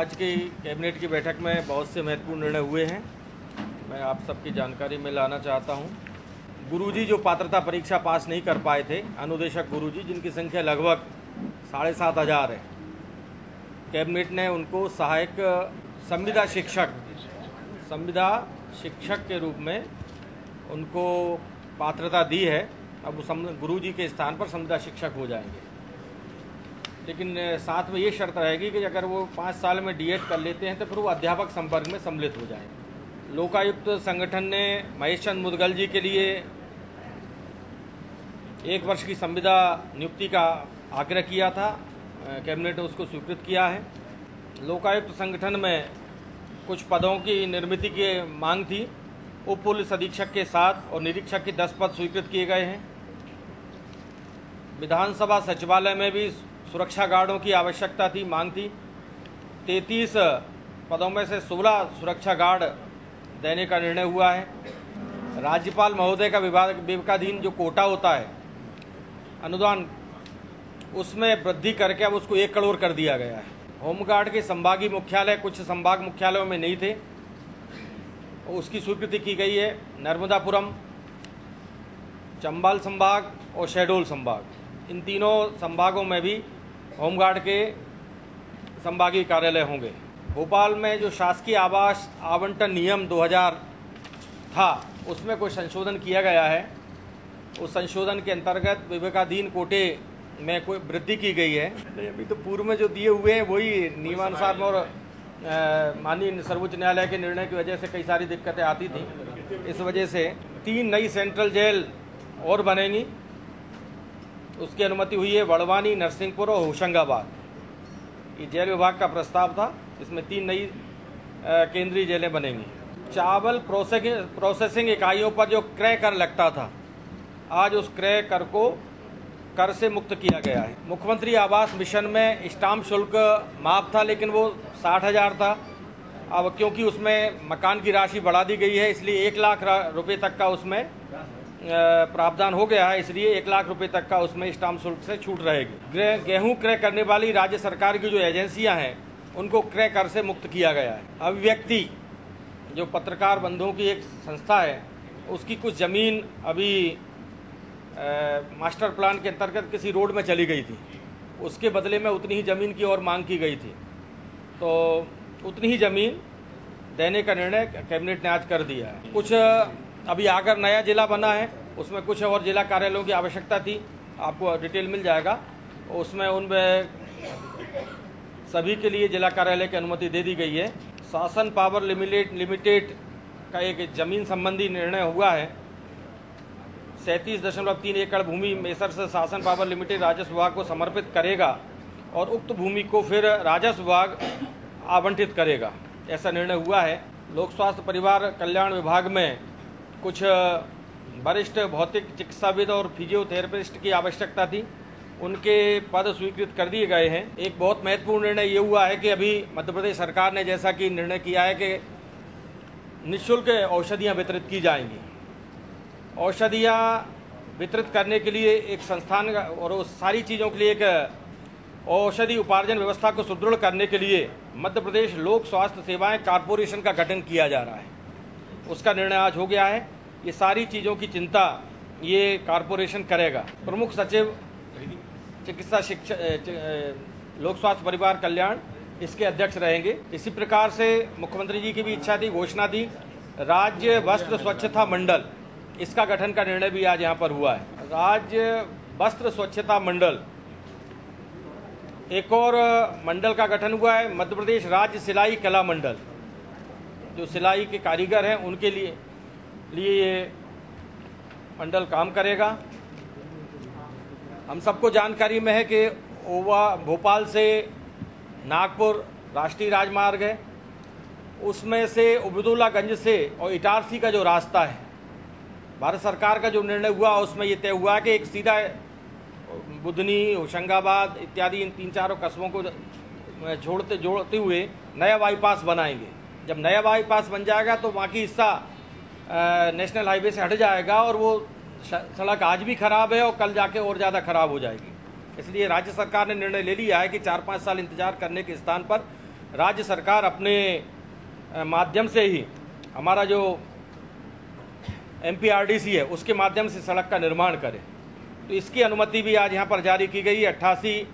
आज की कैबिनेट की बैठक में बहुत से महत्वपूर्ण निर्णय हुए हैं। मैं आप सबकी जानकारी में लाना चाहता हूँ। गुरुजी जो पात्रता परीक्षा पास नहीं कर पाए थे, अनुदेशक गुरुजी, जिनकी संख्या लगभग साढ़े सात हज़ार है, कैबिनेट ने उनको सहायक संविदा शिक्षक संविदा शिक्षक के रूप में उनको पात्रता दी है। अब वो गुरु जी के स्थान पर संविदा शिक्षक हो जाएँगे। लेकिन साथ में ये शर्त रहेगी कि अगर वो पाँच साल में डीएड कर लेते हैं तो फिर वो अध्यापक संपर्क में सम्मिलित हो जाएँगे लोकायुक्त संगठन ने महेश चंद मुदगल जी के लिए एक वर्ष की संविदा नियुक्ति का आग्रह किया था कैबिनेट ने उसको स्वीकृत किया है। लोकायुक्त संगठन में कुछ पदों की निर्मित की मांग थी। उप पुलिस अधीक्षक के साथ और निरीक्षक के दस पद स्वीकृत किए गए हैं। विधानसभा सचिवालय में भी सुरक्षा गार्डों की आवश्यकता थी, मांग थी। तैतीस पदों में से सोलह सुरक्षा गार्ड देने का निर्णय हुआ है। राज्यपाल महोदय का विभाग विवेकाधीन जो कोटा होता है, अनुदान, उसमें वृद्धि करके अब उसको एक करोड़ कर दिया गया है। होमगार्ड के संभागीय मुख्यालय, कुछ संभाग मुख्यालयों में नहीं थे। उसकी स्वीकृति की गई है, नर्मदापुरम, चंबल संभाग और शहडोल संभाग। इन तीनों संभागों में भी होमगार्ड के संभागीय कार्यालय होंगे। भोपाल में जो शासकीय आवास आवंटन नियम 2000 था, उसमें कोई संशोधन किया गया है। उस संशोधन के अंतर्गत विवेकाधीन कोटे में कोई वृद्धि की गई है। अभी तो पूर्व में जो दिए हुए हैं, वही नियमानुसार और माननीय सर्वोच्च न्यायालय के निर्णय की वजह से कई सारी दिक्कतें आती थी। इस वजह से तीन नई सेंट्रल जेल और बनेंगी। उसकी अनुमति हुई है वड़वानी, नरसिंहपुर और होशंगाबाद। ये जेल विभाग का प्रस्ताव था इसमें तीन नई केंद्रीय जेलें बनेंगी। चावल प्रोसेसिंग इकाइयों पर जो क्रय कर लगता था, आज उस क्रय कर को, कर से मुक्त किया गया है। मुख्यमंत्री आवास मिशन में स्टाम्प शुल्क माफ़ था, लेकिन वो साठ हज़ार था। अब क्योंकि उसमें मकान की राशि बढ़ा दी गई है, इसलिए एक लाख रुपए तक का उसमें प्रावधान हो गया है, इसलिए एक लाख रुपए तक का उसमें स्टाम्प शुल्क से छूट रहेगी। गेहूँ क्रय करने वाली राज्य सरकार की जो एजेंसियाँ हैं, उनको क्रय कर से मुक्त किया गया है। अभिव्यक्ति, जो पत्रकार बंधुओं की एक संस्था है, उसकी कुछ ज़मीन अभी मास्टर प्लान के अंतर्गत किसी रोड में चली गई थी। उसके बदले में उतनी ही ज़मीन की और मांग की गई थी। तो उतनी ही ज़मीन देने का निर्णय कैबिनेट ने आज कर दिया है। कुछ अभी आगर नया जिला बना है, उसमें कुछ और जिला कार्यालयों की आवश्यकता थी, आपको डिटेल मिल जाएगा। उसमें उनमें सभी के लिए जिला कार्यालय की अनुमति दे दी गई है। शासन पावर लिमिटेड लिमिटेड का एक ज़मीन संबंधी निर्णय हुआ है। सैंतीस दशमलव तीन एकड़ भूमि मेसर से शासन पावर लिमिटेड राजस्व विभाग को समर्पित करेगा और उक्त भूमि को फिर राजस्व विभाग आवंटित करेगा। ऐसा निर्णय हुआ है। लोक स्वास्थ्य परिवार कल्याण विभाग में कुछ वरिष्ठ भौतिक चिकित्साविद और फिजियोथेरेपिस्ट की आवश्यकता थी। उनके पद स्वीकृत कर दिए गए हैं। एक बहुत महत्वपूर्ण निर्णय ये हुआ है कि अभी मध्य प्रदेश सरकार ने जैसा कि निर्णय किया है कि निःशुल्क औषधियाँ वितरित की जाएँगी। औषधियाँ वितरित करने के लिए एक संस्थान और उस सारी चीज़ों के लिए एक औषधि उपार्जन व्यवस्था को सुदृढ़ करने के लिए मध्य प्रदेश लोक स्वास्थ्य सेवाएँ कारपोरेशन का गठन किया जा रहा है। उसका निर्णय आज हो गया है। ये सारी चीज़ों की चिंता ये कारपोरेशन करेगा। प्रमुख सचिव, चिकित्सा शिक्षा लोक स्वास्थ्य परिवार कल्याण इसके अध्यक्ष रहेंगे। इसी प्रकार से मुख्यमंत्री जी की भी इच्छा थी, घोषणा दी राज्य वस्त्र स्वच्छता मंडल, इसका गठन का निर्णय भी आज यहाँ पर हुआ है। राज्य वस्त्र स्वच्छता मंडल, एक और मंडल का गठन हुआ है, मध्य प्रदेश राज्य सिलाई कला मंडल। जो सिलाई के कारीगर हैं, उनके लिए लिए ये मंडल काम करेगा। हम सबको जानकारी में है कि ओवा भोपाल से नागपुर राष्ट्रीय राजमार्ग है। उसमें से उबदुल्लागंज से और इटारसी का जो रास्ता है, भारत सरकार का जो निर्णय हुआ, उसमें ये तय हुआ कि एक सीधा बुधनी, होशंगाबाद इत्यादि इन तीन चारों कस्बों को छोड़ते जोड़ते हुए नया बाईपास बनाएँगे। जब नया बाईपास बन जाएगा तो बाकी हिस्सा नेशनल हाईवे से हट जाएगा और वो सड़क आज भी खराब है और कल जाके और ज़्यादा खराब हो जाएगी। इसलिए राज्य सरकार ने निर्णय ले लिया है कि चार पाँच साल इंतज़ार करने के स्थान पर राज्य सरकार अपने माध्यम से ही हमारा जो एमपीआरडीसी है, उसके माध्यम से सड़क का निर्माण करे। तो इसकी अनुमति भी आज यहाँ पर जारी की गई है, अट्ठासी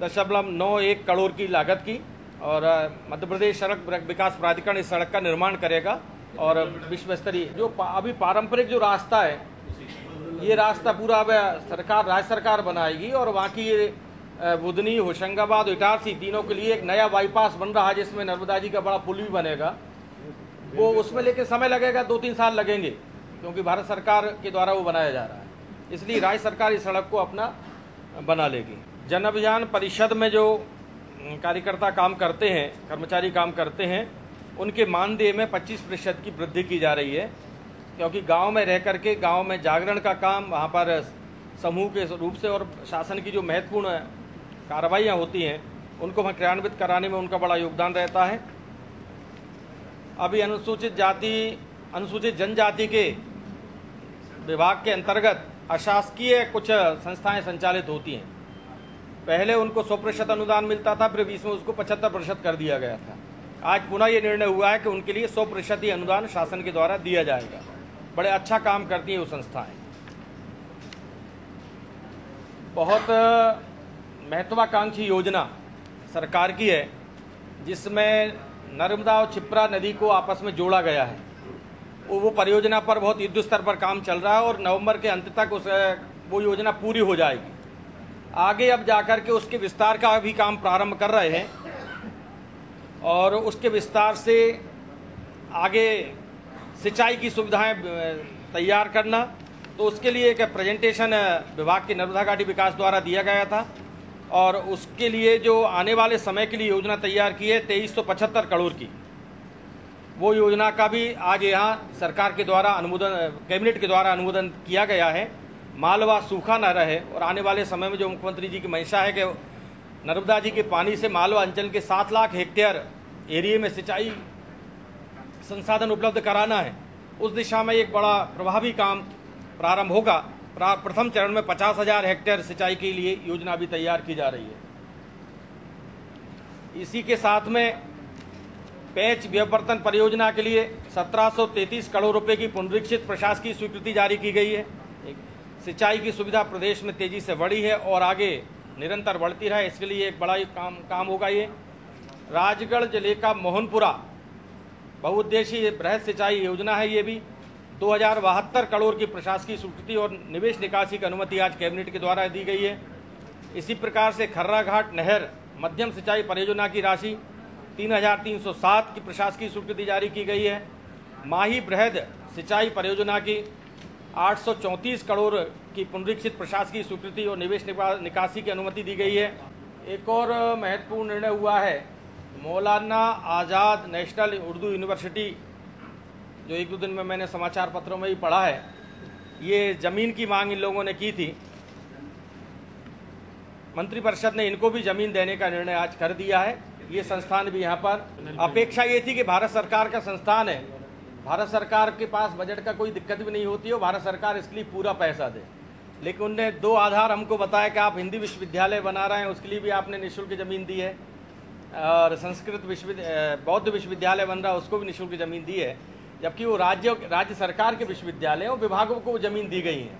दशमलव नौ एक करोड़ की लागत की। और मध्य प्रदेश सड़क विकास प्राधिकरण इस सड़क का निर्माण करेगा और विश्व स्तरीय जो अभी पारंपरिक जो रास्ता है, ये रास्ता पूरा सरकार, राज्य सरकार बनाएगी और वहाँ की बुधनी होशंगाबाद, इटारसी तीनों के लिए एक नया बाईपास बन रहा है जिसमें नर्मदा जी का बड़ा पुल भी बनेगा। वो उसमें लेके समय लगेगा दो तीन साल लगेंगे, क्योंकि भारत सरकार के द्वारा वो बनाया जा रहा है। इसलिए राज्य सरकार इस सड़क को अपना बना लेगी। जन अभियान परिषद में जो कार्यकर्ता काम करते हैं, कर्मचारी काम करते हैं, उनके मानदेय में 25 प्रतिशत की वृद्धि की जा रही है, क्योंकि गाँव में रह करके, गाँव में जागरण का काम वहाँ पर समूह के रूप से और शासन की जो महत्वपूर्ण कार्रवाइयाँ होती हैं, उनको वहाँ क्रियान्वित कराने में उनका बड़ा योगदान रहता है। अभी अनुसूचित जाति, अनुसूचित जनजाति के विभाग के अंतर्गत अशासकीय कुछ संस्थाएँ संचालित होती हैं। पहले उनको सौ प्रतिशत अनुदान मिलता था, फिर बीच में उसको पचहत्तर प्रतिशत कर दिया गया था। आज पुनः ये निर्णय हुआ है कि उनके लिए सौ प्रतिशत ही अनुदान शासन के द्वारा दिया जाएगा। बड़े अच्छा काम करती हैं वो संस्थाएँ। बहुत महत्वाकांक्षी योजना सरकार की है, जिसमें नर्मदा और छिप्रा नदी को आपस में जोड़ा गया है। वो परियोजना पर, बहुत युद्ध स्तर पर काम चल रहा है और नवंबर के अंत तक उस वो योजना पूरी हो जाएगी। आगे अब जाकर के उसके विस्तार का भी काम प्रारंभ कर रहे हैं और उसके विस्तार से आगे सिंचाई की सुविधाएँ तैयार करना तो उसके लिए एक प्रेजेंटेशन विभाग के नर्मदा घाटी विकास द्वारा दिया गया था और उसके लिए जो आने वाले समय के लिए योजना तैयार की है, तेईस करोड़ की। वो योजना का भी आज यहाँ सरकार के द्वारा अनुमोदन कैबिनेट के द्वारा अनुमोदन किया गया है। मालवा सूखा न रहे और आने वाले समय में जो मुख्यमंत्री जी की मंशा है कि नर्मदा जी के पानी से मालवा अंचल के सात लाख हेक्टेयर एरिए में सिंचाई संसाधन उपलब्ध कराना है। उस दिशा में एक बड़ा प्रभावी काम प्रारंभ होगा। प्रथम चरण में पचास हज़ार हेक्टेयर सिंचाई के लिए योजना भी तैयार की जा रही है। इसी के साथ में पैच व्यवर्तन परियोजना के लिए 1733 करोड़ रुपए की पुनरीक्षित प्रशासकीय स्वीकृति जारी की गई है। सिंचाई की सुविधा प्रदेश में तेज़ी से बढ़ी है और आगे निरंतर बढ़ती रहे इसके लिए एक बड़ा ही काम काम होगा ये। राजगढ़ ज़िले का मोहनपुरा बहुउद्देशीय बृहद सिंचाई योजना है ये भी। दो हज़ार बहत्तर करोड़ की प्रशासकीय स्वीकृति और निवेश निकासी की अनुमति आज कैबिनेट के द्वारा दी गई है। इसी प्रकार से खर्रा घाट नहर मध्यम सिंचाई परियोजना की राशि 3,307 की प्रशासकीय स्वीकृति जारी की गई है। माही बृहद सिंचाई परियोजना की आठ सौ चौंतीस करोड़ की पुनरीक्षित प्रशासकीय स्वीकृति और निवेश निकासी की अनुमति दी गई है। एक और महत्वपूर्ण निर्णय हुआ है। मौलाना आज़ाद नेशनल उर्दू यूनिवर्सिटी, जो एक दो दिन में मैंने समाचार पत्रों में ही पढ़ा है, ये ज़मीन की मांग इन लोगों ने की थी। मंत्रिपरिषद ने इनको भी ज़मीन देने का निर्णय आज कर दिया है। ये संस्थान भी यहाँ पर। अपेक्षा ये थी कि भारत सरकार का संस्थान है। भारत सरकार के पास बजट का कोई दिक्कत भी नहीं होती है भारत सरकार इसके लिए पूरा पैसा दे। लेकिन उनने दो आधार हमको बताया कि आप हिंदी विश्वविद्यालय बना रहे हैं, उसके लिए भी आपने निःशुल्क ज़मीन दी है। और संस्कृत विश्वविद्यालय बौद्ध विश्वविद्यालय बन रहा है, उसको भी निःशुल्क ज़मीन दी है। जबकि वो राज्य राज्य सरकार के विश्वविद्यालय और विभागों को ज़मीन दी गई है।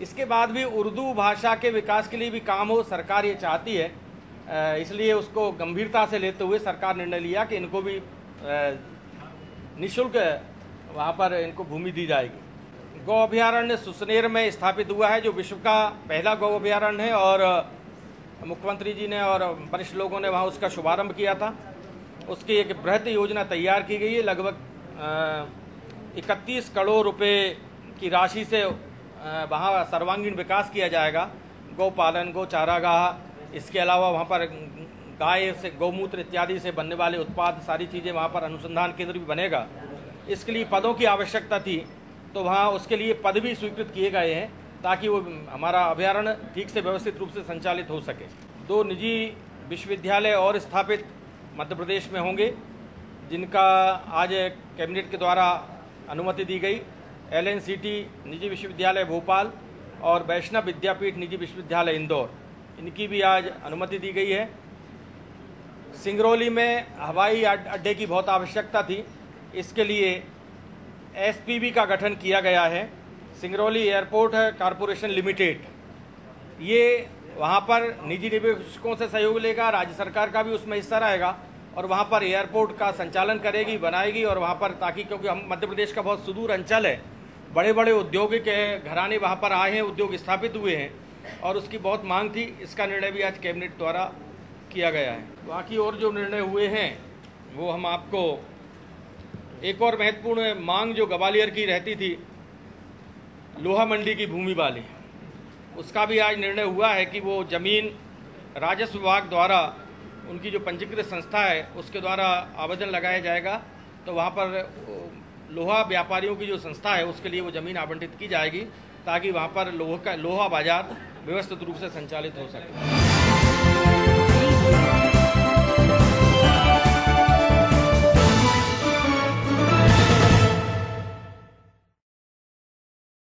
इसके बाद भी उर्दू भाषा के विकास के लिए भी काम हो, सरकार ये चाहती है। इसलिए उसको गंभीरता से लेते हुए सरकार निर्णय लिया कि इनको भी निशुल्क वहाँ पर इनको भूमि दी जाएगी। गौ अभ्यारण्य सुसनेर में स्थापित हुआ है, जो विश्व का पहला गौ अभ्यारण्य है, और मुख्यमंत्री जी ने और वरिष्ठ लोगों ने वहाँ उसका शुभारंभ किया था। उसकी एक बृहद योजना तैयार की गई है, लगभग इकतीस करोड़ रुपए की राशि से वहाँ सर्वांगीण विकास किया जाएगा। गौ पालन, गौ चारागाह, इसके अलावा वहाँ पर गाय से, गौमूत्र इत्यादि से बनने वाले उत्पाद, सारी चीज़ें वहाँ पर अनुसंधान केंद्र भी बनेगा। इसके लिए पदों की आवश्यकता थी तो वहाँ उसके लिए पद भी स्वीकृत किए गए हैं, ताकि वो हमारा अभ्यारण्य ठीक से व्यवस्थित रूप से संचालित हो सके। दो निजी विश्वविद्यालय और स्थापित मध्य प्रदेश में होंगे, जिनका आज कैबिनेट के द्वारा अनुमति दी गई। एलएनसीटी निजी विश्वविद्यालय भोपाल और वैष्णव विद्यापीठ निजी विश्वविद्यालय इंदौर। इनकी भी आज अनुमति दी गई है। सिंगरौली में हवाई अड्डे की बहुत आवश्यकता थी। इसके लिए एसपीबी का गठन किया गया है। Singrauli airport corporation limited. ये वहाँ पर निजी निवेशकों से सहयोग लेगा, राज्य सरकार का भी उसमें हिस्सा रहेगा और वहाँ पर एयरपोर्ट का संचालन करेगी, बनाएगी और वहाँ पर ताकि, क्योंकि हम मध्य प्रदेश का बहुत सुदूर अंचल है बड़े बड़े औद्योगिक घराने वहाँ पर आए हैं, उद्योग स्थापित हुए हैं और उसकी बहुत मांग थी। इसका निर्णय भी आज कैबिनेट द्वारा किया गया है। बाकी और जो निर्णय हुए हैं, वो हम आपको एक और महत्वपूर्ण मांग जो ग्वालियर की रहती थी, लोहा मंडी की भूमि वाली। उसका भी आज निर्णय हुआ है कि वो ज़मीन राजस्व विभाग द्वारा, उनकी जो पंजीकृत संस्था है, उसके द्वारा आवेदन लगाया जाएगा। तो वहाँ पर, लोहा व्यापारियों की जो संस्था है, उसके लिए वो ज़मीन आवंटित की जाएगी, ताकि वहाँ पर लोहा का, लोहा बाज़ार व्यवस्थित रूप से संचालित हो सके।